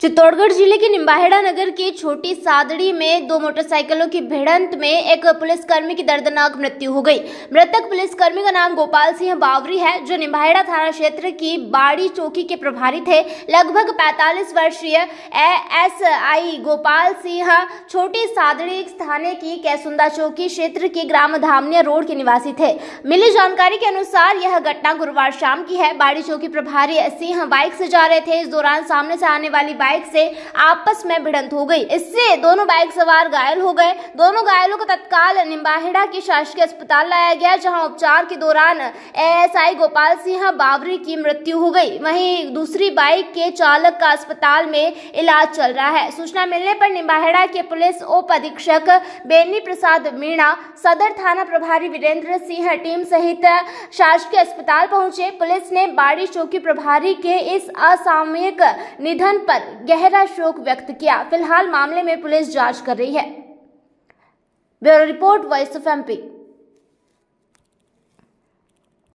चित्तौड़गढ़ ज़िले के निम्बाहेड़ा नगर की छोटी सादड़ी में दो मोटरसाइकिलों की भिड़ंत में एक पुलिसकर्मी की दर्दनाक मृत्यु हो गई। मृतक पुलिसकर्मी का नाम गोपाल सिंह बावरी है, जो निम्बाहेड़ा थाना क्षेत्र की बाड़ी चौकी के प्रभारी थे। लगभग 45 वर्षीय एस आई गोपाल सिंह छोटी सादड़ी थाने की कैसुंदा चौकी क्षेत्र के ग्राम धामनिया रोड के निवासी थे। मिली जानकारी के अनुसार यह घटना गुरुवार शाम की है। बाड़ी चौकी प्रभारी सिंह बाइक से जा रहे थे। इस दौरान सामने से आने वाली बाइक से आपस में भिड़ंत हो गई। इससे दोनों बाइक सवार घायल हो गए। दोनों घायलों को तत्काल निम्बाहेड़ा के शासकीय अस्पताल लाया गया, जहाँ उपचार के दौरान एएसआई गोपाल सिंह बावरी की मृत्यु हो गई। वहीं दूसरी बाइक के चालक का अस्पताल में इलाज चल रहा है। सूचना मिलने पर निम्बाहेड़ा के पुलिस उप अधीक्षक बेनी प्रसाद मीणा, सदर थाना प्रभारी वीरेंद्र सिंह टीम सहित शासकीय अस्पताल पहुँचे। पुलिस ने बाड़ी चौकी प्रभारी के इस असामयिक निधन पर गहरा शोक व्यक्त किया। फ़िलहाल मामले में पुलिस जाँच कर रही है। Bureau report voice of MP